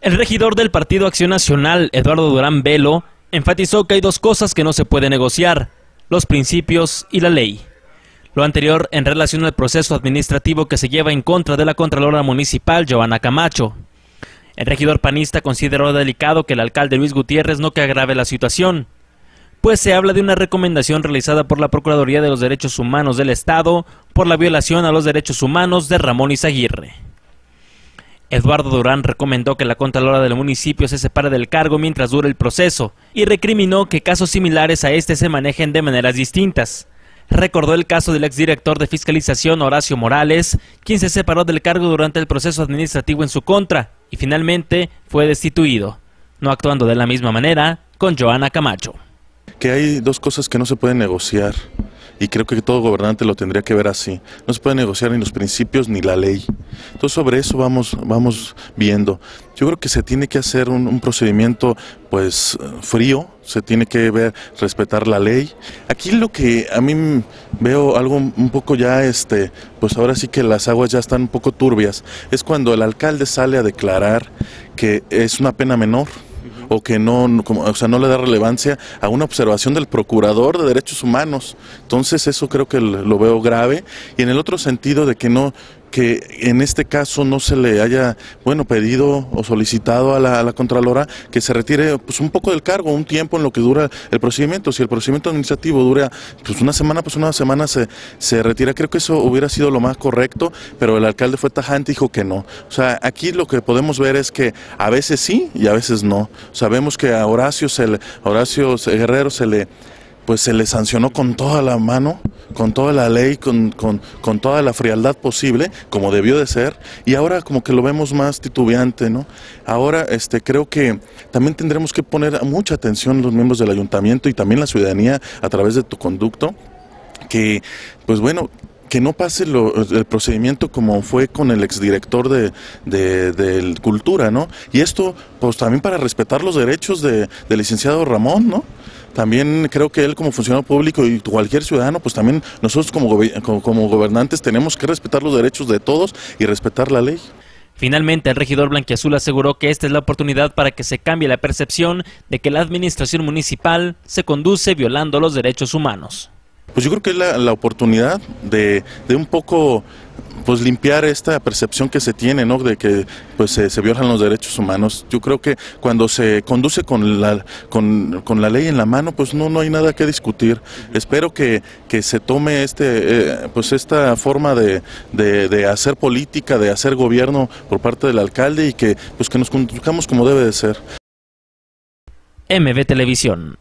El regidor del Partido Acción Nacional, Eduardo Durán Velo, enfatizó que hay dos cosas que no se puede negociar, los principios y la ley. Lo anterior en relación al proceso administrativo que se lleva en contra de la Contralora Municipal, Joana Camacho. El regidor panista consideró delicado que el alcalde Luis Gutiérrez no que agrave la situación, pues se habla de una recomendación realizada por la Procuraduría de los Derechos Humanos del Estado por la violación a los derechos humanos de Ramón Izaguirre. Eduardo Durán recomendó que la Contralora del municipio se separe del cargo mientras dure el proceso y recriminó que casos similares a este se manejen de maneras distintas. Recordó el caso del exdirector de fiscalización Horacio Morales, quien se separó del cargo durante el proceso administrativo en su contra y finalmente fue destituido, no actuando de la misma manera con Joana Camacho. Que hay dos cosas que no se pueden negociar y creo que todo gobernante lo tendría que ver así. No se puede negociar ni los principios ni la ley. Entonces sobre eso vamos, vamos viendo. Yo creo que se tiene que hacer un, procedimiento pues frío, se tiene que ver, respetar la ley. Aquí lo que a mí veo algo un poco ya, este, pues ahora sí que las aguas ya están un poco turbias, es cuando el alcalde sale a declarar que es una pena menor o que no, o sea, no le da relevancia a una observación del procurador de derechos humanos. Entonces eso creo que lo veo grave y en el otro sentido de que no que en este caso no se le haya, bueno, pedido o solicitado a la, Contralora que se retire pues un poco del cargo, un tiempo en lo que dura el procedimiento. Si el procedimiento administrativo dura pues una semana, pues una semana se, se retira. Creo que eso hubiera sido lo más correcto, pero el alcalde fue tajante y dijo que no. O sea, aquí lo que podemos ver es que a veces sí y a veces no. Sabemos que a Horacio, se le, a Horacio Guerrero se le pues se le sancionó con toda la mano, con toda la ley, con, con, toda la frialdad posible, como debió de ser, y ahora como que lo vemos más titubeante, ¿no? Ahora este, creo que también tendremos que poner mucha atención los miembros del ayuntamiento y también la ciudadanía a través de tu conducto, que, pues bueno, que no pase el procedimiento como fue con el exdirector de, de, Cultura, ¿no? Y esto, pues también para respetar los derechos del licenciado Ramón, ¿no? También creo que él como funcionario público y cualquier ciudadano, pues también nosotros como, como, gobernantes tenemos que respetar los derechos de todos y respetar la ley. Finalmente, el regidor Blanquiazul aseguró que esta es la oportunidad para que se cambie la percepción de que la administración municipal se conduce violando los derechos humanos. Pues yo creo que es la, oportunidad de, de un poco pues limpiar esta percepción que se tiene, ¿no? De que pues se, violan los derechos humanos. Yo creo que cuando se conduce con la, con, con la ley en la mano, pues no, no hay nada que discutir. Espero que, que se tome este, eh, pues esta forma de, de, de, hacer política, de hacer gobierno por parte del alcalde y que pues que nos conduzcamos como debe de ser. MB Televisión.